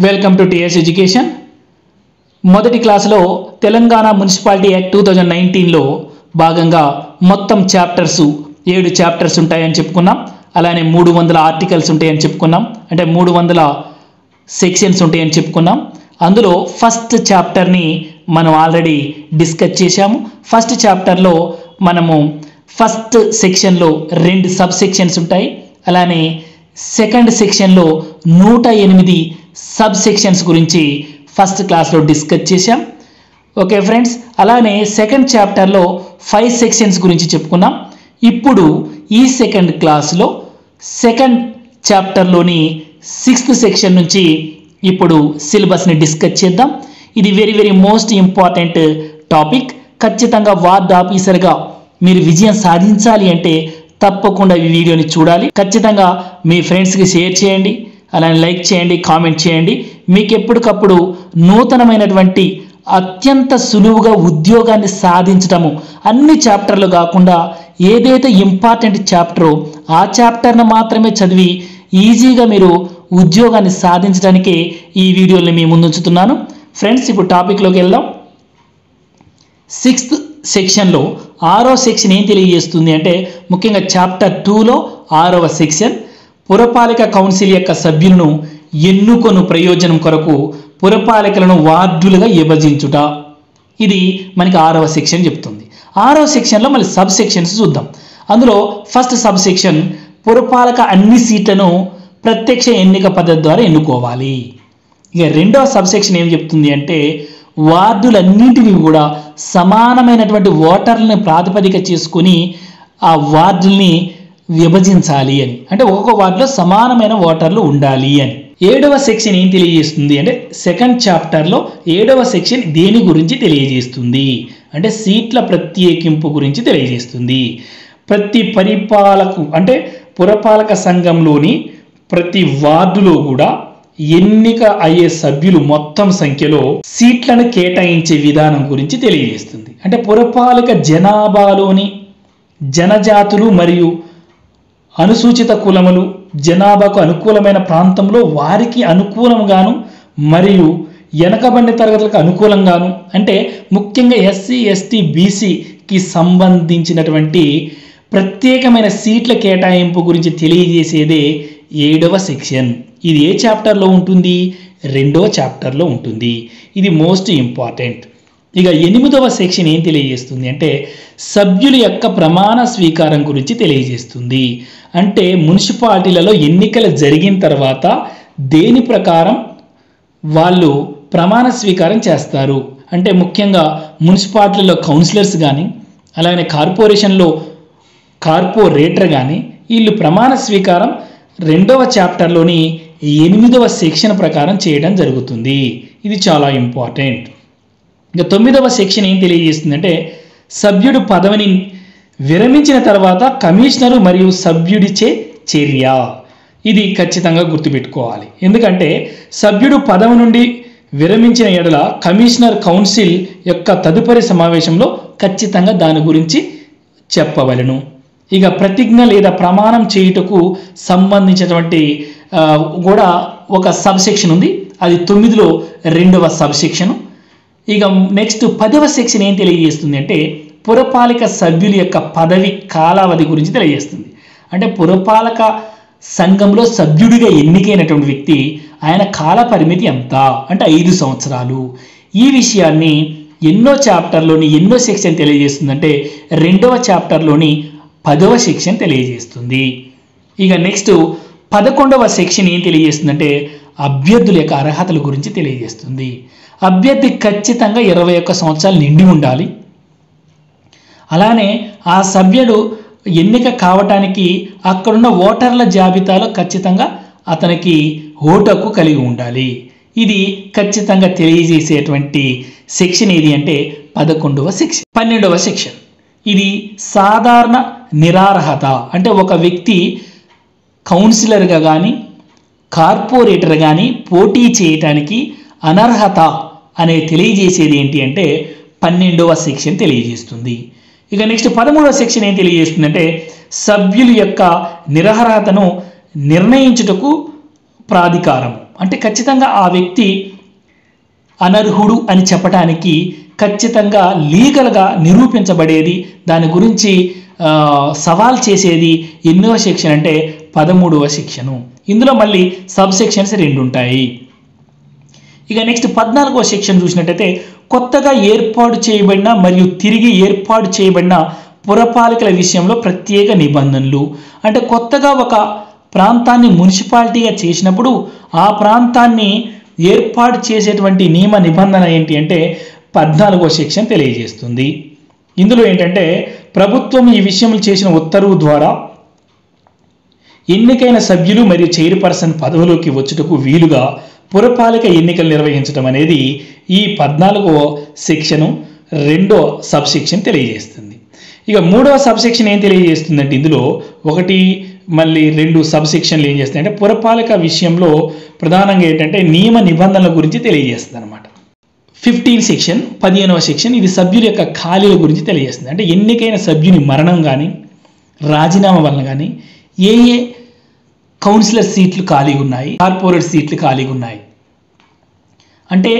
Welcome to TS education మొదటి క్లాసులో Telangana municipality act two thousand నైన్టీన్లో భాగంగా మొత్తం చాప్టర్స్ ఏడు చాప్టర్స్ ఉంటాయని చెప్పుకున్నాం. అలానే మూడు వందల ఆర్టికల్స్ ఉంటాయని చెప్పుకున్నాం. అంటే మూడు వందల సెక్షన్స్ ఉంటాయని చెప్పుకున్నాం. అందులో ఫస్ట్ చాప్టర్ని మనం ఆల్రెడీ డిస్కస్ చేశాము. ఫస్ట్ చాప్టర్లో మనము ఫస్ట్ సెక్షన్లో రెండు సబ్ సెక్షన్స్ ఉంటాయి. అలానే సెకండ్ సెక్షన్లో నూట ఎనిమిది సబ్ సెక్షన్స్ గురించి ఫస్ట్ క్లాస్లో డిస్కస్ చేశాం. ఓకే ఫ్రెండ్స్ అలానే సెకండ్ చాప్టర్లో ఫైవ్ సెక్షన్స్ గురించి చెప్పుకున్నాం. ఇప్పుడు ఈ సెకండ్ క్లాస్లో సెకండ్ చాప్టర్లోని సిక్స్త్ సెక్షన్ నుంచి ఇప్పుడు సిలబస్ని డిస్కస్ చేద్దాం. ఇది very very most important topic. ఖచ్చితంగా వార్డ్ ఆఫీసర్గా మీరు విజయం సాధించాలి అంటే తప్పకుండా ఈ వీడియోని చూడాలి. ఖచ్చితంగా మీ ఫ్రెండ్స్కి షేర్ చేయండి. అలానే లైక్ చేయండి కామెంట్ చేయండి. మీకు ఎప్పటికప్పుడు నూతనమైనటువంటి అత్యంత సులువుగా ఉద్యోగాన్ని సాధించటము అన్ని చాప్టర్లు కాకుండా ఏదైతే ఇంపార్టెంట్ చాప్టరో ఆ చాప్టర్ను మాత్రమే చదివి ఈజీగా మీరు ఉద్యోగాన్ని సాధించడానికే ఈ వీడియోని మీ ముందు ఉంచుతున్నాను ఫ్రెండ్స్ ఇప్పుడు టాపిక్లోకి వెళ్దాం. సిక్స్త్ సెక్షన్లో ఆరో సెక్షన్ ఏం తెలియజేస్తుంది అంటే ముఖ్యంగా చాప్టర్ టూలో ఆరవ సెక్షన్ పురపాలిక కౌన్సిల్ యొక్క సభ్యులను ఎన్నుకొను ప్రయోజనం కొరకు పురపాలికలను వార్డులుగా విభజించుట. ఇది మనకి ఆరవ సెక్షన్ చెప్తుంది. ఆరవ సెక్షన్లో మళ్ళీ సబ్ సెక్షన్స్ చూద్దాం. అందులో ఫస్ట్ సబ్ సెక్షన్ పురపాలక అన్ని సీట్లను ప్రత్యక్ష ఎన్నిక పద్ధతి ద్వారా ఎన్నుకోవాలి. ఇక రెండవ సబ్ సెక్షన్ ఏం చెప్తుంది అంటే వార్డులన్నింటినీ కూడా సమానమైనటువంటి ఓటర్లని ప్రాతిపదిక చేసుకుని ఆ వార్డుల్ని విభజించాలి అని. అంటే ఒక్కొక్క వార్డులో సమానమైన ఓటర్లు ఉండాలి అని. ఏడవ సెక్షన్ ఏం తెలియజేస్తుంది అంటే సెకండ్ చాప్టర్లో ఏడవ సెక్షన్ దేని గురించి తెలియజేస్తుంది? అంటే సీట్ల ప్రత్యేకింపు గురించి తెలియజేస్తుంది. ప్రతి పరిపాలకు అంటే పురపాలక సంఘంలోని ప్రతి వార్డులో కూడా ఎన్నిక అయ్యే సభ్యులు మొత్తం సంఖ్యలో సీట్లను కేటాయించే విధానం గురించి తెలియజేస్తుంది. అంటే పురపాలక జనాభాలోని జనజాతులు మరియు అనుసూచిత కులములు జనాభాకు అనుకూలమైన ప్రాంతంలో వారికి అనుకూలంగాను మరియు వెనకబడిన తరగతులకు అనుకూలంగాను అంటే ముఖ్యంగా ఎస్సీ ఎస్టీ బీసీకి సంబంధించినటువంటి ప్రత్యేకమైన సీట్ల కేటాయింపు గురించి తెలియజేసేదే ఏడవ సెక్షన్. ఇది ఏ చాప్టర్లో ఉంటుంది? రెండవ చాప్టర్లో ఉంటుంది. ఇది మోస్ట్ ఇంపార్టెంట్. ఇక ఎనిమిదవ సెక్షన్ ఏం తెలియజేస్తుంది అంటే సభ్యుల యొక్క ప్రమాణ స్వీకారం గురించి తెలియజేస్తుంది. అంటే మున్సిపాలిటీలలో ఎన్నికలు జరిగిన తర్వాత దేని ప్రకారం వాళ్ళు ప్రమాణ స్వీకారం చేస్తారు? అంటే ముఖ్యంగా మున్సిపాలిటీలో కౌన్సిలర్స్ కానీ అలాగే కార్పొరేషన్లో కార్పొరేటర్ కానీ వీళ్ళు ప్రమాణ స్వీకారం రెండవ చాప్టర్లోని ఎనిమిదవ సెక్షన్ ప్రకారం చేయడం జరుగుతుంది. ఇది చాలా ఇంపార్టెంట్. ఇక తొమ్మిదవ సెక్షన్ ఏం తెలియజేస్తుందంటే సభ్యుడు పదవిని విరమించిన తర్వాత కమిషనరు మరియు సభ్యుడిచే చర్య. ఇది ఖచ్చితంగా గుర్తుపెట్టుకోవాలి. ఎందుకంటే సభ్యుడు పదవి నుండి విరమించిన ఎడల కమిషనర్ కౌన్సిల్ యొక్క తదుపరి సమావేశంలో ఖచ్చితంగా దాని గురించి చెప్పవలను. ఇక ప్రతిజ్ఞ లేదా ప్రమాణం చేయుటకు సంబంధించినటువంటి కూడా ఒక సబ్సెక్షన్ ఉంది. అది తొమ్మిదిలో రెండవ సబ్సెక్షన్. ఇక నెక్స్ట్ పదవ సెక్షన్ ఏం తెలియజేస్తుంది అంటే పురపాలిక సభ్యుల యొక్క పదవి కాలావధి గురించి తెలియజేస్తుంది. అంటే పురపాలక సంఘంలో సభ్యుడిగా ఎన్నికైనటువంటి వ్యక్తి ఆయన కాల పరిమితి ఎంత? అంటే ఐదు సంవత్సరాలు. ఈ విషయాన్ని ఎన్నో చాప్టర్లోని ఎన్నో సెక్షన్ తెలియజేస్తుందంటే రెండవ చాప్టర్లోని పదవ సెక్షన్ తెలియజేస్తుంది. ఇక నెక్స్ట్ పదకొండవ సెక్షన్ ఏం తెలియజేస్తుందంటే అభ్యర్థుల యొక్క అర్హతల గురించి తెలియజేస్తుంది. అభ్యర్థి ఖచ్చితంగా ఇరవై ఒక్క సంవత్సరాలు నిండి ఉండాలి. అలానే ఆ సభ్యుడు ఎన్నిక కావటానికి అక్కడున్న ఓటర్ల జాబితాలో ఖచ్చితంగా అతనికి ఓటు కలిగి ఉండాలి. ఇది ఖచ్చితంగా తెలియజేసేటువంటి సెక్షన్ ఏది అంటే పదకొండవ సెక్షన్ పన్నెండవ సెక్షన్ ఇది సాధారణ నిరార్హత. అంటే ఒక వ్యక్తి కౌన్సిలర్గా కానీ కార్పొరేటర్ కానీ పోటీ చేయటానికి అనర్హత అనే తెలియజేసేది ఏంటి అంటే పన్నెండవ సెక్షన్ తెలియజేస్తుంది. ఇక నెక్స్ట్ పదమూడవ సెక్షన్ ఏం తెలియజేస్తుందంటే సభ్యుల యొక్క నిరర్హతను నిర్ణయించుటకు ప్రాధికారం. అంటే ఖచ్చితంగా ఆ వ్యక్తి అనర్హుడు అని చెప్పడానికి ఖచ్చితంగా లీగల్గా నిరూపించబడేది. దాని గురించి సవాల్ చేసేది ఎన్నవ సెక్షన్ అంటే పదమూడవ సెక్షను. ఇందులో మళ్ళీ సబ్ సెక్షన్స్ రెండు ఉంటాయి ఇక నెక్స్ట్ పద్నాలుగవ సెక్షన్ చూసినట్టయితే కొత్తగా ఏర్పాటు చేయబడిన మరియు తిరిగి ఏర్పాటు చేయబడిన పురపాలికల విషయంలో ప్రత్యేక నిబంధనలు. అంటే కొత్తగా ఒక ప్రాంతాన్ని మున్సిపాలిటీగా చేసినప్పుడు ఆ ప్రాంతాన్ని ఏర్పాటు చేసేటువంటి నియమ నిబంధన ఏంటి అంటే పద్నాలుగో సెక్షన్ తెలియజేస్తుంది. ఇందులో ఏంటంటే ప్రభుత్వం ఈ విషయంలో చేసిన ఉత్తర్వు ద్వారా ఎన్నికైన సభ్యులు మరియు చైర్పర్సన్ పదవిలోకి వచ్చుటకు వీలుగా పురపాలిక ఎన్నికలు నిర్వహించడం అనేది ఈ పద్నాలుగో సెక్షను రెండో సబ్ సెక్షన్ తెలియజేస్తుంది. ఇక మూడవ సబ్ సెక్షన్ ఏం తెలియజేస్తుందంటే ఇందులో ఒకటి మళ్ళీ రెండు సబ్ సెక్షన్లు ఏం చేస్తాయంటే పురపాలిక విషయంలో ప్రధానంగా ఏంటంటే నియమ నిబంధనల గురించి తెలియజేస్తుంది అనమాట ఫిఫ్టీన్ సెక్షన్ పదిహేనవ సెక్షన్ ఇది సభ్యుల యొక్క ఖాళీల గురించి తెలియజేస్తుంది. అంటే ఎన్నికైన సభ్యుని మరణం కానీ రాజీనామా వలన కానీ ఏ ఏ కౌన్సిలర్ సీట్లు ఖాళీగా ఉన్నాయి కార్పొరేట్ సీట్లు ఖాళీగా ఉన్నాయి. అంటే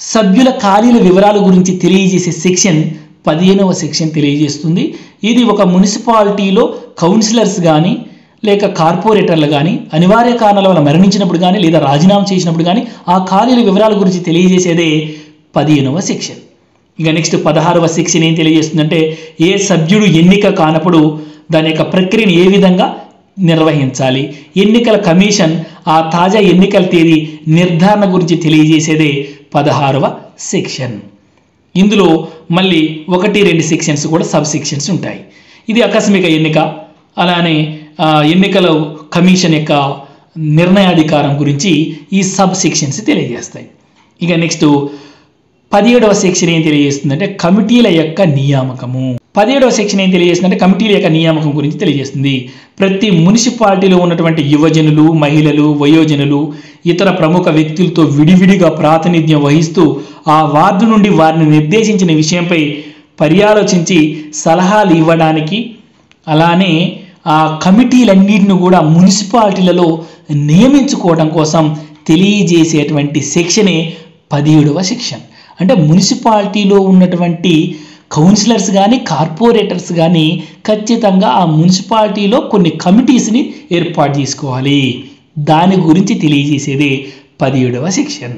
సభ్యుల ఖాళీల వివరాల గురించి తెలియజేసే సెక్షన్ పదిహేనవ సెక్షన్ తెలియజేస్తుంది. ఇది ఒక మున్సిపాలిటీలో కౌన్సిలర్స్ కానీ లేక కార్పొరేటర్లు కానీ అనివార్య కారణాల వల్ల మరణించినప్పుడు కానీ లేదా రాజీనామా చేసినప్పుడు కానీ ఆ ఖాళీల వివరాల గురించి తెలియజేసేదే పదిహేనవ సెక్షన్ ఇక నెక్స్ట్ పదహారవ సెక్షన్ ఏం తెలియజేస్తుందంటే ఏ సభ్యుడు ఎన్నిక కానప్పుడు దాని యొక్క ప్రక్రియను ఏ విధంగా నిర్వహించాలి? ఎన్నికల కమిషన్ ఆ తాజా ఎన్నికల తేదీ నిర్ధారణ గురించి తెలియజేసేదే పదహారవ సెక్షన్ ఇందులో మళ్ళీ ఒకటి రెండు సెక్షన్స్ కూడా సబ్ సెక్షన్స్ ఉంటాయి. ఇది ఆకస్మిక ఎన్నిక. అలానే ఎన్నికల కమిషన్ యొక్క నిర్ణయాధికారం గురించి ఈ సబ్ సెక్షన్స్ తెలియజేస్తాయి. ఇక నెక్స్ట్ పదిహేడవ సెక్షన్ ఏం తెలియజేస్తుందంటే కమిటీల యొక్క నియామకము. పదిహేడవ సెక్షన్ ఏం తెలియజేస్తుందంటే కమిటీల యొక్క నియామకం గురించి తెలియజేస్తుంది. ప్రతి మున్సిపాలిటీలో ఉన్నటువంటి యువజనులు మహిళలు వయోజనులు ఇతర ప్రముఖ వ్యక్తులతో విడివిడిగా ప్రాతినిధ్యం వహిస్తూ ఆ వార్డు నుండి వారిని నిర్దేశించిన విషయంపై పర్యాలోచించి సలహాలు ఇవ్వడానికి అలానే ఆ కమిటీలన్నింటిని కూడా మున్సిపాలిటీలలో నియమించుకోవడం కోసం తెలియజేసేటువంటి సెక్షనే పదిహేడవ సెక్షన్ అంటే మున్సిపాలిటీలో ఉన్నటువంటి కౌన్సిలర్స్ కానీ కార్పొరేటర్స్ కానీ ఖచ్చితంగా ఆ మున్సిపాలిటీలో కొన్ని కమిటీస్ని ఏర్పాటు చేసుకోవాలి. దాని గురించి తెలియజేసేదే పదిహేడవ సెక్షన్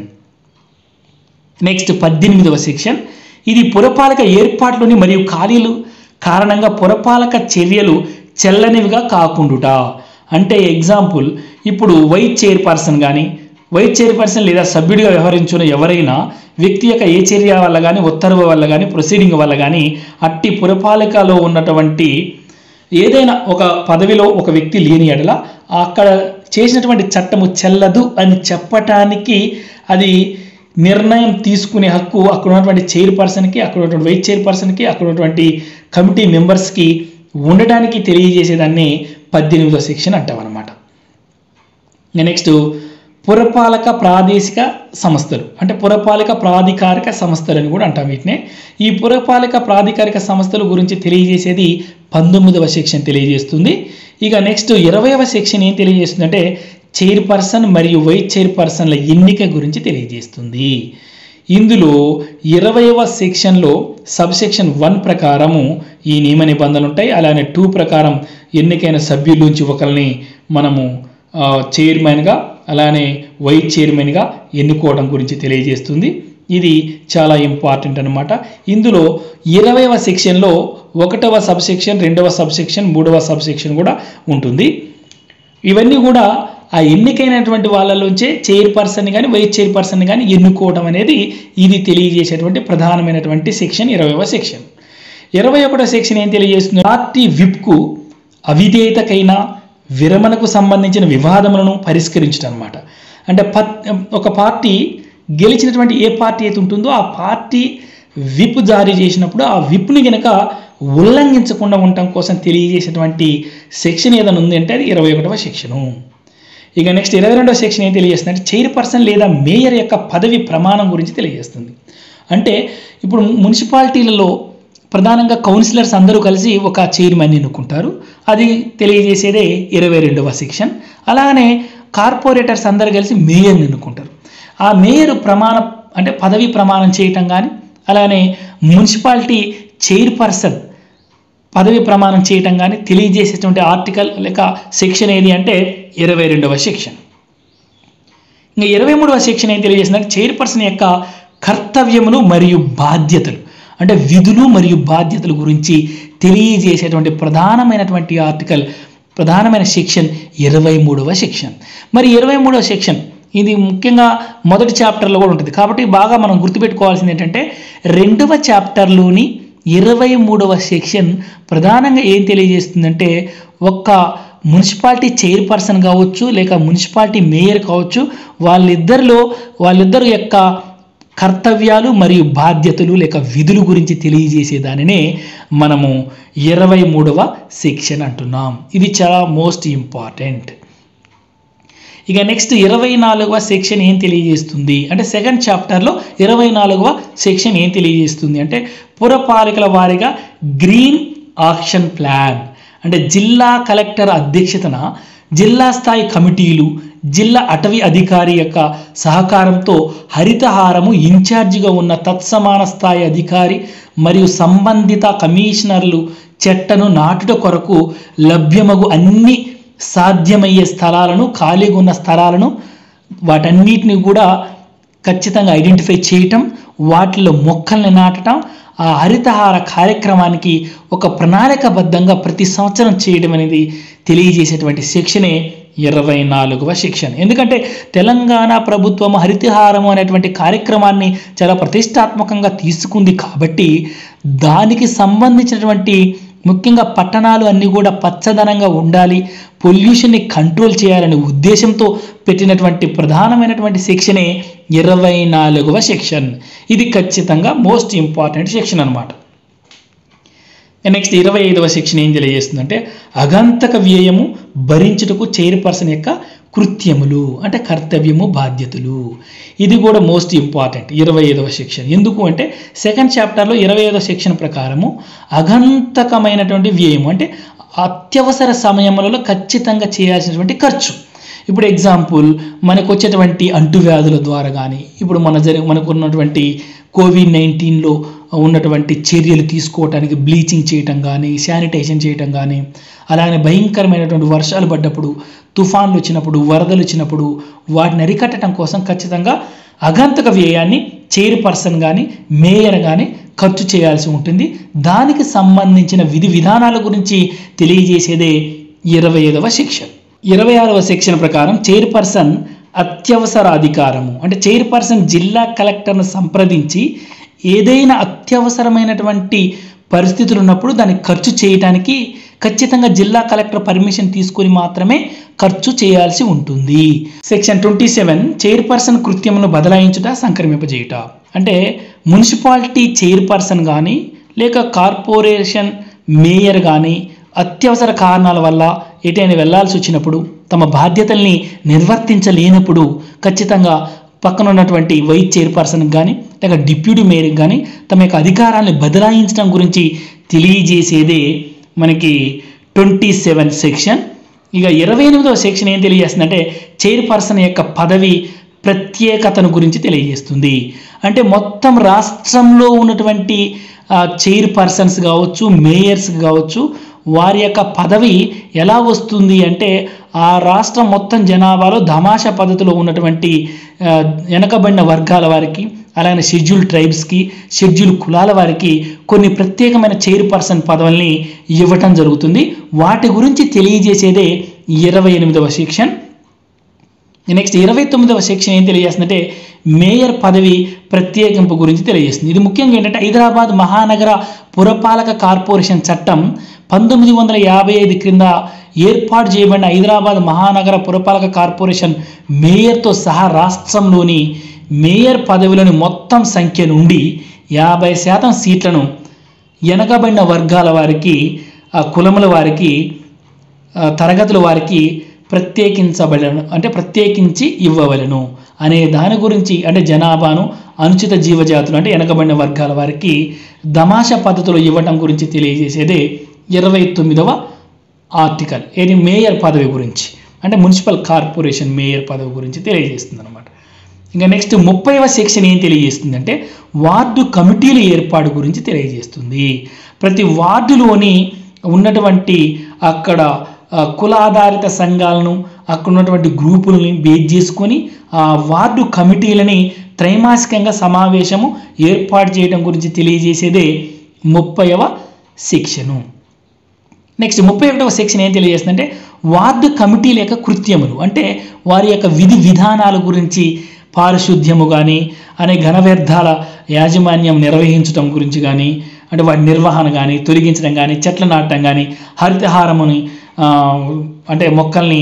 నెక్స్ట్ పద్దెనిమిదవ సెక్షన్ ఇది పురపాలక ఏర్పాట్లోని మరియు ఖాళీలు కారణంగా పురపాలక చర్యలు చెల్లనివిగా కాకుండుట. అంటే ఎగ్జాంపుల్ ఇప్పుడు వైస్ చైర్పర్సన్ కానీ వైస్ చైర్పర్సన్ లేదా సభ్యుడిగా వ్యవహరించిన ఎవరైనా వ్యక్తి యొక్క ఏ చర్య వల్ల కానీ ఉత్తర్వు వల్ల కానీ ప్రొసీడింగ్ వల్ల కానీ అట్టి పురపాలికలో ఉన్నటువంటి ఏదైనా ఒక పదవిలో ఒక వ్యక్తి లేని ఎడల అక్కడ చేసినటువంటి చట్టము చెల్లదు అని చెప్పటానికి అది నిర్ణయం తీసుకునే హక్కు అక్కడ ఉన్నటువంటి చైర్పర్సన్కి అక్కడ ఉన్నటువంటి వైస్ చైర్పర్సన్కి అక్కడ ఉన్నటువంటి కమిటీ మెంబర్స్కి ఉండడానికి తెలియజేసేదాన్ని పద్దెనిమిదో సెక్షన్ అంటామన్నమాట. నెక్స్ట్ పురపాలక ప్రాదేశిక సంస్థలు. అంటే పురపాలక ప్రాధికారిక సంస్థలు అని కూడా అంటాం వీటినే. ఈ పురపాలక ప్రాధికారిక సంస్థల గురించి తెలియజేసేది పంతొమ్మిదవ సెక్షన్ తెలియజేస్తుంది. ఇక నెక్స్ట్ ఇరవైవ సెక్షన్ ఏం తెలియజేస్తుందంటే చైర్పర్సన్ మరియు వైస్ చైర్పర్సన్ల ఎన్నిక గురించి తెలియజేస్తుంది. ఇందులో ఇరవైవ సెక్షన్లో సబ్ సెక్షన్ వన్ ప్రకారము ఈ నియమ నిబంధనలు ఉంటాయి. అలానే టూ ప్రకారం ఎన్నికైన సభ్యుల నుంచి ఒకరిని మనము చైర్మన్గా అలానే వైస్ చైర్మన్గా ఎన్నుకోవడం గురించి తెలియజేస్తుంది. ఇది చాలా ఇంపార్టెంట్ అనమాట ఇందులో ఇరవైవ సెక్షన్లో ఒకటవ సబ్సెక్షన్ రెండవ సబ్సెక్షన్ మూడవ సబ్సెక్షన్ కూడా ఉంటుంది. ఇవన్నీ కూడా ఆ ఎన్నికైనటువంటి వాళ్ళలోంచే చైర్పర్సన్ కానీ వైస్ చైర్పర్సన్ కానీ ఎన్నుకోవడం అనేది ఇది తెలియజేసేటువంటి ప్రధానమైనటువంటి సెక్షన్ ఇరవైవ సెక్షన్. ఇరవై ఒకటో సెక్షన్ ఏం తెలియజేస్తుంది? పార్టీ విప్కు అవిధేయతకైన విరమణకు సంబంధించిన వివాదములను పరిష్కరించడం అనమాట అంటే ఒక పార్టీ గెలిచినటువంటి ఏ పార్టీ అయితే ఉంటుందో ఆ పార్టీ విప్ జారీ చేసినప్పుడు ఆ విప్ని గనక ఉల్లంఘించకుండా ఉండటం కోసం తెలియజేసినటువంటి సెక్షన్ ఏదైనా ఉంది అంటే అది ఇరవై ఒకటవ సెక్షను ఇక నెక్స్ట్ ఇరవై రెండవ సెక్షన్ ఏం తెలియజేస్తుంది అంటే చైర్పర్సన్ లేదా మేయర్ యొక్క పదవి ప్రమాణం గురించి తెలియజేస్తుంది. అంటే ఇప్పుడు మున్సిపాలిటీలలో ప్రధానంగా కౌన్సిలర్స్ అందరూ కలిసి ఒక చైర్మన్ ఎన్నుకుంటారు. అది తెలియజేసేదే ఇరవై రెండవ సెక్షన్. అలానే కార్పొరేటర్స్ అందరూ కలిసి మేయర్ని ఎన్నుకుంటారు. ఆ మేయర్ ప్రమాణ అంటే పదవి ప్రమాణం చేయటం కానీ అలానే మున్సిపాలిటీ చైర్పర్సన్ పదవి ప్రమాణం చేయటం కానీ తెలియజేసేటువంటి ఆర్టికల్ లేక సెక్షన్ ఏది అంటే ఇరవై రెండవ సెక్షన్. ఇంకా ఇరవై మూడవ సెక్షన్ ఏం తెలియజేసిందంటే చైర్పర్సన్ యొక్క కర్తవ్యములు మరియు బాధ్యతలు. అంటే విధులు మరియు బాధ్యతల గురించి తెలియజేసేటువంటి ప్రధానమైనటువంటి ఆర్టికల్ ప్రధానమైన సెక్షన్ ఇరవై మూడవ సెక్షన్. మరి ఇరవై మూడవ సెక్షన్ ఇది ముఖ్యంగా మొదటి చాప్టర్లో కూడా ఉంటుంది. కాబట్టి బాగా మనం గుర్తుపెట్టుకోవాల్సింది ఏంటంటే రెండవ చాప్టర్లోని ఇరవై మూడవ సెక్షన్ ప్రధానంగా ఏం తెలియజేస్తుందంటే ఒక్క మున్సిపాలిటీ చైర్పర్సన్ కావచ్చు లేక మున్సిపాలిటీ మేయర్ కావచ్చు వాళ్ళిద్దరిలో వాళ్ళిద్దరు యొక్క కర్తవ్యాలు మరియు బాధ్యతలు లేక విధులు గురించి తెలియజేసే దానినే మనము ఇరవై మూడవ సెక్షన్ అంటున్నాం. ఇది చాలా మోస్ట్ ఇంపార్టెంట్. ఇక నెక్స్ట్ ఇరవై నాలుగవ సెక్షన్ ఏం తెలియజేస్తుంది? అంటే సెకండ్ చాప్టర్లో ఇరవై నాలుగవ సెక్షన్ ఏం తెలియజేస్తుంది? అంటే పురపాలికల వారిగా గ్రీన్ ఆక్షన్ ప్లాన్. అంటే జిల్లా కలెక్టర్ అధ్యక్షతన జిల్లా స్థాయి కమిటీలు జిల్లా అటవీ అధికారి యొక్క సహకారంతో హరితహారము ఇన్ఛార్జిగా ఉన్న తత్సమాన స్థాయి అధికారి మరియు సంబంధిత కమిషనర్లు చెట్టను నాటుట కొరకు లభ్యమగు అన్ని సాధ్యమయ్యే స్థలాలను ఖాళీగా ఉన్న స్థలాలను వాటన్నిటిని కూడా ఖచ్చితంగా ఐడెంటిఫై చేయటం వాటిలో మొక్కల్ని నాటటం ఆ హరితహార కార్యక్రమానికి ఒక ప్రణాళికబద్ధంగా ప్రతి సంవత్సరం చేయడం అనేది తెలియజేసేటువంటి శిక్షణే ఇరవై నాలుగవ శిక్షణ. ఎందుకంటే తెలంగాణ ప్రభుత్వం హరితహారం అనేటువంటి కార్యక్రమాన్ని చాలా ప్రతిష్టాత్మకంగా తీసుకుంది కాబట్టి దానికి సంబంధించినటువంటి ముఖ్యంగా పట్టణాలు అన్నీ కూడా పచ్చదనంగా ఉండాలి పొల్యూషన్ని కంట్రోల్ చేయాలనే ఉద్దేశంతో పెట్టినటువంటి ప్రధానమైనటువంటి సెక్షనే ఇరవై నాలుగవ సెక్షన్ ఇది ఖచ్చితంగా మోస్ట్ ఇంపార్టెంట్ సెక్షన్ అనమాట నెక్స్ట్ ఇరవై ఐదవ సెక్షన్ ఏం తెలియజేస్తుందంటే అగంతక వ్యయము భరించుటకు చైర్పర్సన్ యొక్క కృత్యములు అంటే కర్తవ్యము బాధ్యతలు. ఇది కూడా మోస్ట్ ఇంపార్టెంట్ ఇరవై ఐదవ సెక్షన్ ఎందుకు అంటే సెకండ్ చాప్టర్లో ఇరవై ఐదవ సెక్షన్ ప్రకారము అగంతకమైనటువంటి వ్యయము అంటే అత్యవసర సమయములలో ఖచ్చితంగా చేయాల్సినటువంటి ఖర్చు. ఇప్పుడు ఎగ్జాంపుల్ మనకు వచ్చేటువంటి అంటువ్యాధుల ద్వారా కానీ ఇప్పుడు మన జరి మనకు ఉన్నటువంటి కోవిడ్ నైన్టీన్లో ఉన్నటువంటి చర్యలు తీసుకోవటానికి బ్లీచింగ్ చేయటం కానీ శానిటైజేషన్ చేయటం కానీ అలానే భయంకరమైనటువంటి వర్షాలు పడ్డప్పుడు తుఫాన్లు వచ్చినప్పుడు వరదలు వచ్చినప్పుడు వాటిని అరికట్టడం కోసం ఖచ్చితంగా అగంతక వ్యయాన్ని చైర్పర్సన్ కానీ మేయర్ కానీ ఖర్చు చేయాల్సి ఉంటుంది. దానికి సంబంధించిన విధి విధానాల గురించి తెలియజేసేదే ఇరవై ఐదవ సెక్షన్ ఇరవై ఆరవ సెక్షన్ ప్రకారం చైర్పర్సన్ అత్యవసర అధికారము అంటే చైర్పర్సన్ జిల్లా కలెక్టర్ను సంప్రదించి ఏదైనా అత్యవసరమైనటువంటి పరిస్థితులు ఉన్నప్పుడు దాన్ని ఖర్చు చేయడానికి ఖచ్చితంగా జిల్లా కలెక్టర్ పర్మిషన్ తీసుకొని మాత్రమే ఖర్చు చేయాల్సి ఉంటుంది. సెక్షన్ ట్వంటీ సెవెన్ చైర్పర్సన్ కృత్యమును బదలాయించుట సంక్రమింపజేయుట. అంటే మున్సిపాలిటీ చైర్పర్సన్ కానీ లేక కార్పొరేషన్ మేయర్ కానీ అత్యవసర కారణాల వల్ల ఎటైనా వెళ్ళాల్సి వచ్చినప్పుడు తమ బాధ్యతల్ని నిర్వర్తించలేనప్పుడు ఖచ్చితంగా పక్కన ఉన్నటువంటి వైస్ చైర్పర్సన్కి కానీ లేక డిప్యూటీ మేయర్కి కానీ తమ యొక్క అధికారాన్ని బదలాయించడం గురించి తెలియజేసేదే మనకి ట్వంటీ సెవెన్ సెక్షన్. ఇక ఇరవై ఎనిమిదవ సెక్షన్ ఏం తెలియజేస్తుందంటే చైర్పర్సన్ యొక్క పదవి ప్రత్యేకతను గురించి తెలియజేస్తుంది. అంటే మొత్తం రాష్ట్రంలో ఉన్నటువంటి చైర్పర్సన్స్ కావచ్చు మేయర్స్ కావచ్చు వారి యొక్క పదవి ఎలా వస్తుంది అంటే ఆ రాష్ట్రం మొత్తం జనాభాలో ధమాషా పద్ధతిలో ఉన్నటువంటి వెనకబడిన వర్గాల వారికి అలానే షెడ్యూల్ ట్రైబ్స్కి షెడ్యూల్ కులాల వారికి కొన్ని ప్రత్యేకమైన చైర్పర్సన్ పదవుల్ని ఇవ్వటం జరుగుతుంది. వాటి గురించి తెలియజేసేదే ఇరవై ఎనిమిదవ సెక్షన్. నెక్స్ట్ ఇరవై తొమ్మిదవ సెక్షన్ ఏం తెలియజేస్తుందంటే మేయర్ పదవి ప్రత్యేకింపు గురించి తెలియజేస్తుంది. ఇది ముఖ్యంగా ఏంటంటే హైదరాబాద్ మహానగర పురపాలక కార్పొరేషన్ చట్టం పంతొమ్మిది వందల యాభై ఐదు క్రింద ఏర్పాటు చేయబడిన హైదరాబాద్ మహానగర పురపాలక కార్పొరేషన్ మేయర్తో సహా రాష్ట్రంలోని మేయర్ పదవిలోని మొత్తం సంఖ్య నుండి యాభై శాతం సీట్లను వెనకబడిన వర్గాల వారికి కులముల వారికి తరగతుల వారికి ప్రత్యేకించబడను అంటే ప్రత్యేకించి ఇవ్వవలను అనే దాని గురించి అంటే జనాభాను అనుచిత జీవజాతులు అంటే వెనకబడిన వర్గాల వారికి దమాష పద్ధతిలో ఇవ్వటం గురించి తెలియజేసేదే ఇరవై తొమ్మిదవ ఆర్టికల్. ఏది? మేయర్ పదవి గురించి. అంటే మున్సిపల్ కార్పొరేషన్ మేయర్ పదవి గురించి తెలియజేస్తుంది అనమాట ఇంకా నెక్స్ట్ ముప్పైవ సెక్షన్ ఏం తెలియజేస్తుంది అంటే వార్డు కమిటీల ఏర్పాటు గురించి తెలియజేస్తుంది. ప్రతి వార్డులోని ఉన్నటువంటి అక్కడ కులాధారిత కుల ఆధారిత సంఘాలను అక్కడ ఉన్నటువంటి గ్రూపులని బేస్ చేసుకొని ఆ వార్డు కమిటీలని త్రైమాసికంగా సమావేశము ఏర్పాటు చేయడం గురించి తెలియజేసేదే ముప్పైవ సెక్షను. నెక్స్ట్ ముప్పై ఒకటవ సెక్షన్ ఏం తెలియజేస్తుందంటే వార్డు కమిటీల యొక్క కృత్యములు. అంటే వారి యొక్క విధి విధానాల గురించి పారిశుద్ధ్యము కానీ అనే ఘన వ్యర్థాల యాజమాన్యం నిర్వహించడం గురించి కానీ అంటే వాటి నిర్వహణ కానీ తొలగించడం కానీ చెట్లు నాటడం కానీ హరితహారముని అంటే మొక్కల్ని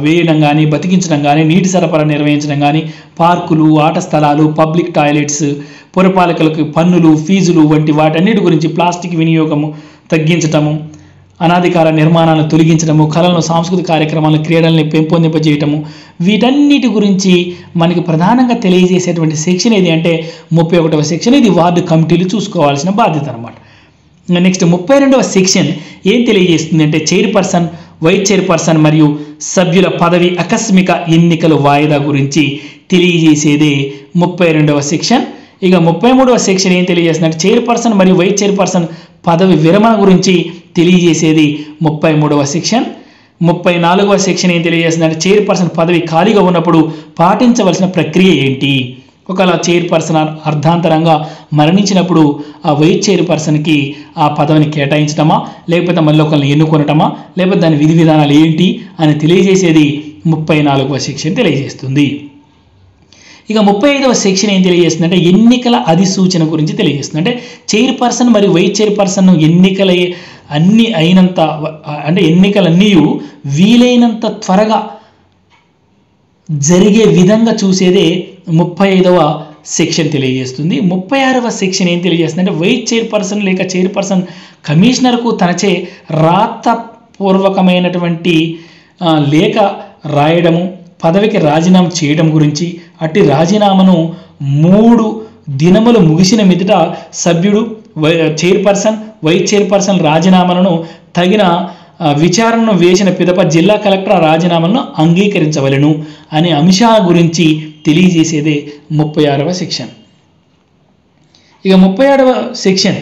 వేయడం కానీ బతికించడం కానీ నీటి సరఫరా నిర్వహించడం కానీ పార్కులు ఆట స్థలాలు పబ్లిక్ టాయిలెట్స్ పురపాలకులకు పన్నులు ఫీజులు వంటి వాటన్నిటి గురించి ప్లాస్టిక్ వినియోగము తగ్గించటము అనాధికార నిర్మాణాలను తొలగించడము కళలను సాంస్కృతిక కార్యక్రమాలను క్రీడల్ని పెంపొందింపజేయటము. వీటన్నిటి గురించి మనకి ప్రధానంగా తెలియజేసేటువంటి సెక్షన్ ఏది అంటే ముప్పై ఒకటవ సెక్షన్. ఇది వార్డు కమిటీలు చూసుకోవాల్సిన బాధ్యత అనమాట నెక్స్ట్ ముప్పై రెండవ సెక్షన్ ఏం తెలియజేస్తుంది అంటే చైర్పర్సన్ వైస్ చైర్పర్సన్ మరియు సభ్యుల పదవి ఆకస్మిక ఎన్నికల వాయిదా గురించి తెలియజేసేదే ముప్పై రెండవ సెక్షన్. ఇక ముప్పై మూడవ సెక్షన్ ఏం తెలియజేస్తుంది అంటే చైర్పర్సన్ మరియు వైస్ చైర్పర్సన్ పదవి విరమణ గురించి తెలియజేసేది ముప్పై మూడవ సెక్షన్. ముప్పై నాలుగవ సెక్షన్ ఏం తెలియజేస్తుందంటే చైర్పర్సన్ పదవి ఖాళీగా ఉన్నప్పుడు పాటించవలసిన ప్రక్రియ ఏంటి? ఒకవేళ చైర్పర్సన్ అర్ధాంతరంగా మరణించినప్పుడు ఆ వైస్ చైర్పర్సన్కి ఆ పదవిని కేటాయించటమా? లేకపోతే మళ్ళీ ఒకరిని ఎన్నుకొనటమా? లేకపోతే దాని విధి విధానాలు ఏంటి? అని తెలియజేసేది ముప్పై నాలుగవ సెక్షన్ తెలియజేస్తుంది. ఇక ముప్పై ఐదవ సెక్షన్ ఏం తెలియజేస్తుందంటే ఎన్నికల అధిసూచన గురించి తెలియజేస్తుంది. అంటే చైర్పర్సన్ మరియు వైస్ చైర్పర్సన్ ఎన్నికల అన్ని అయినంత అంటే ఎన్నికలన్నీ వీలైనంత త్వరగా జరిగే విధంగా చూసేదే ముప్పై ఐదవ సెక్షన్ తెలియజేస్తుంది. ముప్పై ఆరవ సెక్షన్ ఏం తెలియజేస్తుంది అంటే వైస్ చైర్పర్సన్ లేక చైర్పర్సన్ కమిషనర్కు తనచే రాతపూర్వకమైనటువంటి లేఖ రాయడము పదవికి రాజీనామా చేయడం గురించి అట్టి రాజీనామాను మూడు దినములు ముగిసిన మీదట సభ్యుడు చైర్పర్సన్ వైస్ చైర్పర్సన్ రాజీనామాలను తగిన విచారణను వేసిన పిదప జిల్లా కలెక్టర్ రాజీనామాను అంగీకరించవలెను అనే అంశాల గురించి తెలియజేసేదే ముప్పై ఆరవ సెక్షన్. ఇక ముప్పై ఆరవ section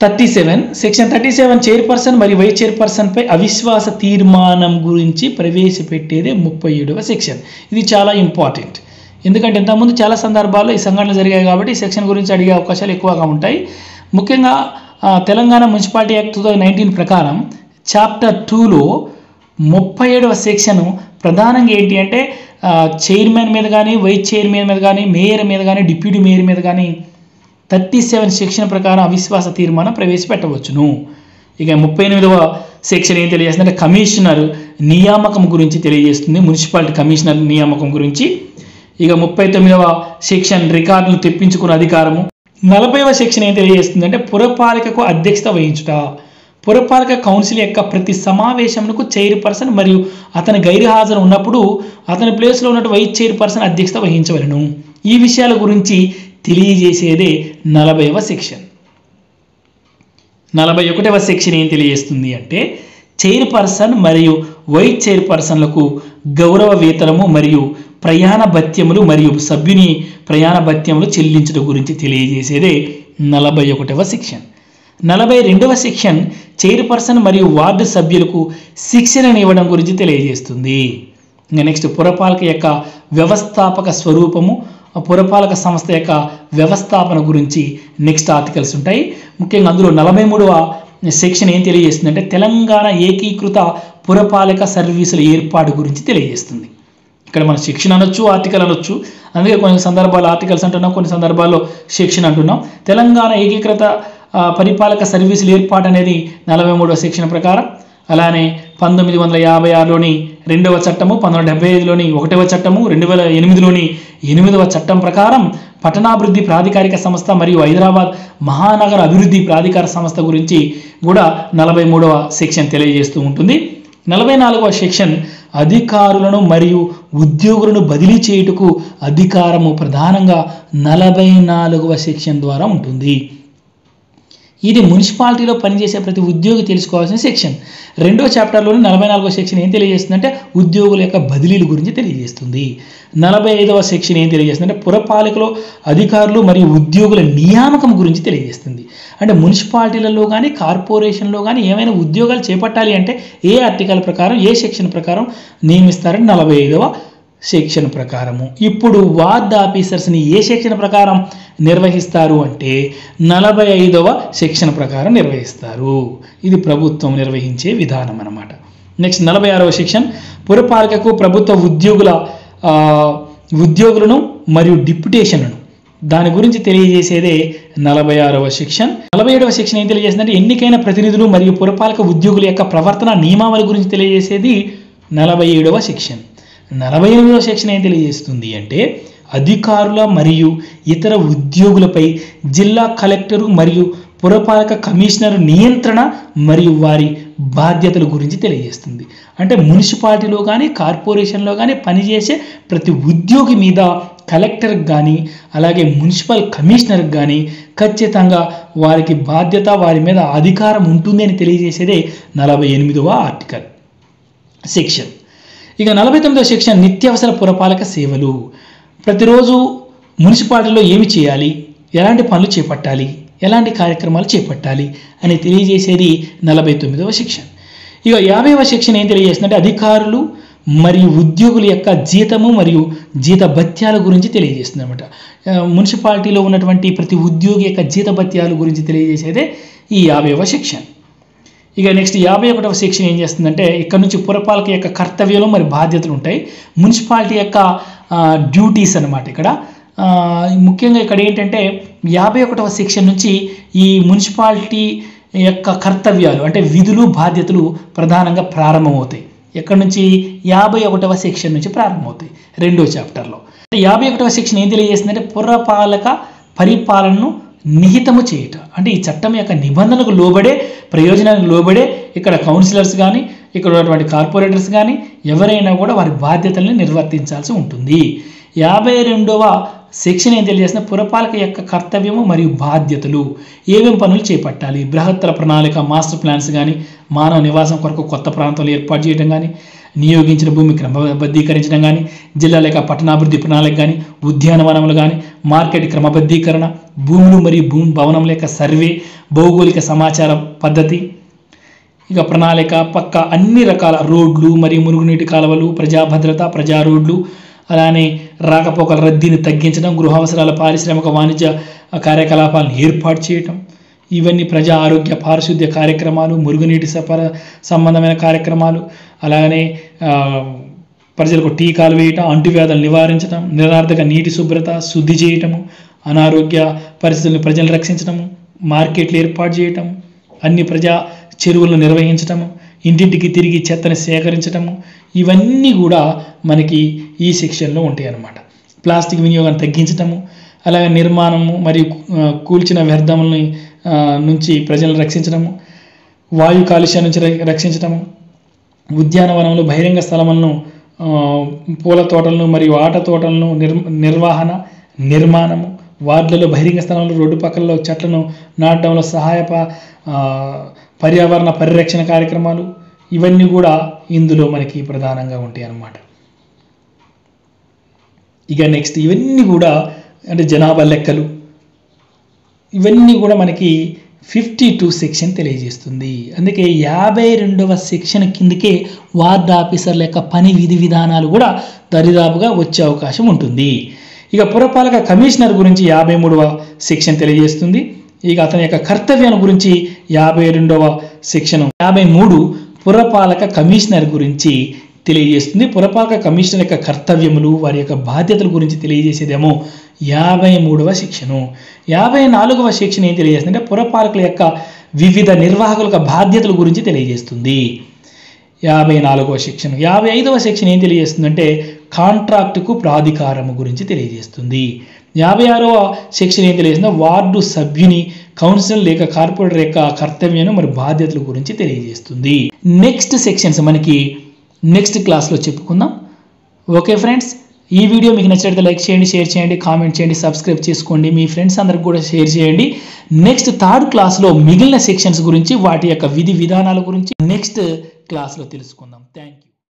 thirty seven section thirty seven chairperson మరియు వైస్ చైర్పర్సన్పై అవిశ్వాస తీర్మానం గురించి ప్రవేశపెట్టేదే ముప్పై ఏడవ సెక్షన్. ఇది చాలా ఇంపార్టెంట్. ఎందుకంటే ఇంతకుముందు చాలా సందర్భాల్లో ఈ సంఘటనలు జరిగాయి కాబట్టి ఈ సెక్షన్ గురించి అడిగే అవకాశాలు ఎక్కువగా ఉంటాయి. ముఖ్యంగా Telangana municipality act two thousand nineteen ప్రకారం చాప్టర్ టూలో ముప్పై ఏడవ సెక్షన్ ప్రధానంగా ఏంటి అంటే చైర్మన్ మీద కానీ వైస్ చైర్మన్ మీద కానీ మేయర్ మీద కానీ డిప్యూటీ మేయర్ మీద కానీ థర్టీ సెవెన్ సెక్షన్ ప్రకారం అవిశ్వాస తీర్మానం ప్రవేశపెట్టవచ్చును. ఇక ముప్పై ఎనిమిదవ సెక్షన్ ఏం తెలియజేస్తుంది అంటే కమిషనర్ నియామకం గురించి తెలియజేస్తుంది. మున్సిపాలిటీ కమిషనర్ నియామకం గురించి ఇక ముప్పై తొమ్మిదవ సెక్షన్ రికార్డులు తెప్పించుకునే అధికారము నలభైవ సెక్షన్ ఏం తెలియజేస్తుంది అంటే పురపాలికకు అధ్యక్షత వహించుట. పురపాలక కౌన్సిల్ యొక్క ప్రతి సమావేశంకు చైర్పర్సన్ మరియు అతని గైర్హాజరు ఉన్నప్పుడు అతని ప్లేస్లో ఉన్నటువంటి వైస్ చైర్పర్సన్ అధ్యక్షత వహించవలను. ఈ విషయాల గురించి తెలియజేసేదే నలభైవ సెక్షన్. నలభై ఒకటవ సెక్షన్ ఏం తెలియజేస్తుంది అంటే చైర్పర్సన్ మరియు వైస్ చైర్పర్సన్లకు గౌరవ వేతనము మరియు ప్రయాణ భత్యములు మరియు సభ్యుని ప్రయాణ భత్యములు చెల్లించడం గురించి తెలియజేసేదే నలభై ఒకటవ సెక్షన్. నలభై రెండవ సెక్షన్ చైర్పర్సన్ మరియు వార్డు సభ్యులకు శిక్షణను ఇవ్వడం గురించి తెలియజేస్తుంది. నెక్స్ట్ పురపాలక యొక్క వ్యవస్థాపక స్వరూపము పురపాలక సంస్థ యొక్క వ్యవస్థాపన గురించి నెక్స్ట్ ఆర్టికల్స్ ఉంటాయి. ముఖ్యంగా అందులో నలభై మూడవ సెక్షన్ ఏం తెలియజేస్తుంది అంటే తెలంగాణ ఏకీకృత పురపాలక సర్వీసుల ఏర్పాటు గురించి తెలియజేస్తుంది. ఇక్కడ మనం శిక్షణ అనొచ్చు ఆర్టికల్ అనొచ్చు. అందుకే కొన్ని సందర్భాల్లో ఆర్టికల్స్ అంటున్నాం కొన్ని సందర్భాల్లో శిక్షణ అంటున్నాం. తెలంగాణ ఏకీకృత పరిపాలక సర్వీసుల ఏర్పాటు అనేది నలభై మూడవ శిక్షణ ప్రకారం అలానే పంతొమ్మిది వందల యాభై ఆరులోని రెండవ చట్టము పంతొమ్మిది వందల డెబ్బై ఐదులోని ఒకటవ చట్టము రెండు వేల ఎనిమిదిలోని ఎనిమిదవ చట్టం ప్రకారం పట్టణాభివృద్ధి ప్రాధికారిక సంస్థ మరియు హైదరాబాద్ మహానగర అభివృద్ధి ప్రాధికార సంస్థ గురించి కూడా నలభై మూడవ సెక్షన్ తెలియజేస్తూ ఉంటుంది. నలభై నాలుగవ సెక్షన్ అధికారులను మరియు ఉద్యోగులను బదిలీ చేయుటకు అధికారము ప్రధానంగా నలభై నాలుగవ సెక్షన్ ద్వారా ఉంటుంది. ఇది మున్సిపాలిటీలో పనిచేసే ప్రతి ఉద్యోగి తెలుసుకోవాల్సిన సెక్షన్. రెండో చాప్టర్లోని నలభై నాలుగో సెక్షన్ ఏం తెలియజేస్తుందంటే ఉద్యోగుల యొక్క బదిలీల గురించి తెలియజేస్తుంది. నలభై ఐదవ సెక్షన్ ఏం తెలియజేస్తుందంటే పురపాలికలో అధికారులు మరియు ఉద్యోగుల నియామకం గురించి తెలియజేస్తుంది. అంటే మున్సిపాలిటీలలో కానీ కార్పొరేషన్లో కానీ ఏమైనా ఉద్యోగాలు చేపట్టాలి అంటే ఏ ఆర్టికల్ ప్రకారం ఏ సెక్షన్ ప్రకారం నియమిస్తారని నలభై ఐదవ సెక్షన్ ప్రకారము. ఇప్పుడు వార్డ్ ఆఫీసర్స్ని ఏ సెక్షన్ ప్రకారం నిర్వహిస్తారు అంటే నలభై ఐదవ సెక్షన్ ప్రకారం నిర్వహిస్తారు. ఇది ప్రభుత్వం నిర్వహించే విధానం అన్నమాట. నెక్స్ట్ నలభై ఆరవ సెక్షన్ పురపాలకకు ప్రభుత్వ ఉద్యోగుల ఉద్యోగులను మరియు డిప్యుటేషన్లను. దాని గురించి తెలియజేసేదే నలభై ఆరవ సెక్షన్ నలభై ఏడవ సెక్షన్ ఏం తెలియజేస్తుందంటే ఎన్నికైన ప్రతినిధులు మరియు పురపాలక ఉద్యోగుల యొక్క ప్రవర్తన నియమావళి గురించి తెలియజేసేది నలభై ఏడవ సెక్షన్ నలభై ఎనిమిదవ సెక్షన్ ఏం తెలియజేస్తుంది అంటే అధికారుల మరియు ఇతర ఉద్యోగులపై జిల్లా కలెక్టరు మరియు పురపాలక కమిషనర్ నియంత్రణ మరియు వారి బాధ్యతల గురించి తెలియజేస్తుంది. అంటే మున్సిపాలిటీలో కానీ కార్పొరేషన్లో కానీ పనిచేసే ప్రతి ఉద్యోగి మీద కలెక్టర్కి కానీ అలాగే మున్సిపల్ కమిషనర్కి కానీ ఖచ్చితంగా వారికి బాధ్యత వారి మీద అధికారం ఉంటుంది అని తెలియజేసేదే నలభై ఎనిమిదవ ఆర్టికల్ సెక్షన్. ఇక నలభై తొమ్మిదో సెక్షన్ నిత్యావసర పురపాలక సేవలు. ప్రతిరోజు మున్సిపాలిటీలో ఏమి చేయాలి? ఎలాంటి పనులు చేపట్టాలి? ఎలాంటి కార్యక్రమాలు చేపట్టాలి? అని తెలియజేసేది నలభై తొమ్మిదవ సెక్షన్ ఇక యాభైవ సెక్షన్ ఏం తెలియజేస్తుందంటే అధికారులు మరియు ఉద్యోగుల యొక్క జీతము మరియు జీత భత్యాల గురించి తెలియజేస్తుంది అనమాట మున్సిపాలిటీలో ఉన్నటువంటి ప్రతి ఉద్యోగి యొక్క జీత భత్యాల గురించి తెలియజేసేదే ఈ యాభైవ సెక్షన్ ఇక నెక్స్ట్ యాభై ఒకటవ సెక్షన్ ఏం చేస్తుందంటే ఇక్కడ నుంచి పురపాలక యొక్క కర్తవ్యాలు మరి బాధ్యతలు ఉంటాయి. మున్సిపాలిటీ యొక్క డ్యూటీస్ అనమాట ఇక్కడ. ముఖ్యంగా ఇక్కడ ఏంటంటే యాభై ఒకటవ సెక్షన్ నుంచి ఈ మున్సిపాలిటీ యొక్క కర్తవ్యాలు అంటే విధులు బాధ్యతలు ప్రధానంగా ప్రారంభమవుతాయి. ఎక్కడి నుంచి? యాభై ఒకటవ సెక్షన్ నుంచి ప్రారంభమవుతాయి రెండో చాప్టర్లో. యాభై ఒకటవ సెక్షన్ ఏం తెలియజేస్తుందంటే పురపాలక పరిపాలనను నిహితము చేయుట. అంటే ఈ చట్టం యొక్క నిబంధనకు లోబడే ప్రయోజనానికి లోబడే ఇక్కడ కౌన్సిలర్స్ కానీ ఇక్కడ ఉన్నటువంటి కార్పొరేటర్స్ కానీ ఎవరైనా కూడా వారి బాధ్యతల్ని నిర్వర్తించాల్సి ఉంటుంది. యాభై రెండవ సెక్షన్ ఏం తెలియజేసిన? పురపాలక యొక్క కర్తవ్యము మరియు బాధ్యతలు. ఏమేమి పనులు చేపట్టాలి? బృహత్తర ప్రణాళిక మాస్టర్ ప్లాన్స్ కానీ మానవ నివాసం కొరకు కొత్త ప్రాంతాలు ఏర్పాటు చేయడం కానీ నియోగించిన భూమి క్రమబద్ధీకరించడం కానీ జిల్లా లేక పట్టణాభివృద్ధి ప్రణాళిక కానీ ఉద్యానవనములు కానీ మార్కెట్ క్రమబద్ధీకరణ భూములు మరియు భూమి భవనం లేక సర్వే భౌగోళిక సమాచార పద్ధతి ఇక ప్రణాళిక పక్క అన్ని రకాల రోడ్లు మరియు మురుగునీటి కాలువలు ప్రజా భద్రత ప్రజా రోడ్లు అలానే రాకపోకల రద్దీని తగ్గించడం గృహ అవసరాల పారిశ్రామిక వాణిజ్య కార్యకలాపాలను ఏర్పాటు చేయటం ఇవన్నీ ప్రజా ఆరోగ్య పారిశుద్ధ్య కార్యక్రమాలు మురుగునీటి సపర సంబంధమైన కార్యక్రమాలు అలాగనే ప్రజలకు టీకాలు వేయటం అంటువ్యాధులు నివారించడం నిరార్థక నీటి శుభ్రత శుద్ధి చేయటము అనారోగ్య పరిస్థితులను ప్రజలను రక్షించడము మార్కెట్లు ఏర్పాటు చేయటం అన్ని ప్రజా చెరువులను నిర్వహించటము ఇంటింటికి తిరిగి చెత్తని సేకరించటము ఇవన్నీ కూడా మనకి ఈ సెక్షన్లో ఉంటాయి అన్నమాట ప్లాస్టిక్ వినియోగాన్ని తగ్గించటము అలాగే నిర్మాణము మరియు కూల్చిన వ్యర్థములని నుంచి ప్రజలను రక్షించడము వాయు కాలుష్యం నుంచి రక్షించడము ఉద్యానవనంలో బహిరంగ స్థలములను పూల తోటలను మరియు ఆట తోటలను నిర్ నిర్వహణ నిర్మాణము వార్డులలో బహిరంగ స్థలంలో రోడ్డు పక్కలలో చెట్లను నాటడంలో సహాయ పర్యావరణ పరిరక్షణ కార్యక్రమాలు ఇవన్నీ కూడా ఇందులో మనకి ప్రధానంగా ఉంటాయి అన్నమాట. ఇక నెక్స్ట్ ఇవన్నీ కూడా అంటే జనాభా లెక్కలు ఇవన్నీ కూడా మనకి ఫిఫ్టీ టూ సెక్షన్ తెలియజేస్తుంది. అందుకే యాభై రెండవ సెక్షన్ కిందకే వార్డ్ ఆఫీసర్ల యొక్క పని విధి విధానాలు కూడా దరిదాపుగా వచ్చే అవకాశం ఉంటుంది. ఇక పురపాలక కమిషనర్ గురించి యాభై మూడవ సెక్షన్ తెలియజేస్తుంది. ఇక అతని యొక్క కర్తవ్యాల గురించి యాభై రెండవ సెక్షన్ యాభై మూడు పురపాలక కమిషనర్ గురించి తెలియజేస్తుంది. పురపాలక కమిషనర్ యొక్క కర్తవ్యములు వారి యొక్క బాధ్యతల గురించి తెలియజేసేదేమో యాభై మూడవ శిక్షను. యాభై నాలుగవ శిక్షణ ఏం తెలియజేస్తుంది అంటే పురపాలకుల యొక్క వివిధ నిర్వాహకుల బాధ్యతల గురించి తెలియజేస్తుంది. యాభై నాలుగవ శిక్షణ యాభై ఐదవ శిక్షణ ఏం తెలియజేస్తుందంటే కాంట్రాక్టుకు ప్రాధికారము గురించి తెలియజేస్తుంది. యాభై ఆరవ శిక్షణ ఏం తెలియజేస్తుందో వార్డు సభ్యుని కౌన్సిల్ లేక కార్పొరేటర్ యొక్క కర్తవ్యను మరి బాధ్యతల గురించి తెలియజేస్తుంది. నెక్స్ట్ సెక్షన్స్ మనకి నెక్స్ట్ క్లాస్లో చెప్పుకుందాం. Okay friends? ఈ వీడియో మీకు నచ్చినట్లయితే లైక్ చేయండి షేర్ చేయండి కామెంట్ చేయండి సబ్స్క్రైబ్ చేసుకోండి. మీ ఫ్రెండ్స్ అందరికి కూడా షేర్ చేయండి. నెక్స్ట్ థర్డ్ క్లాస్లో మిగిలిన సెక్షన్స్ గురించి వాటి యొక్క విధి విధానాల గురించి నెక్స్ట్ క్లాస్లో తెలుసుకుందాం. Thank you